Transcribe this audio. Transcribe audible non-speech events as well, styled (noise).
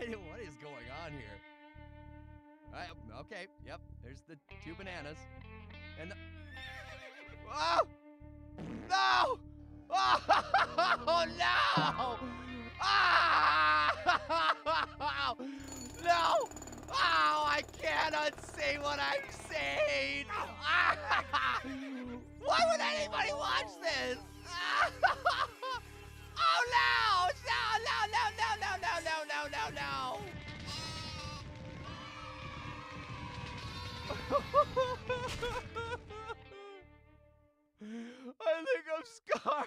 what, what is going on here? Right, okay, yep, there's the two bananas. And the... (laughs) Oh! No! (laughs) Oh, no! Ah! (laughs) No! Oh, I can't unsay what I'm saying! Why would anybody watch this? scar.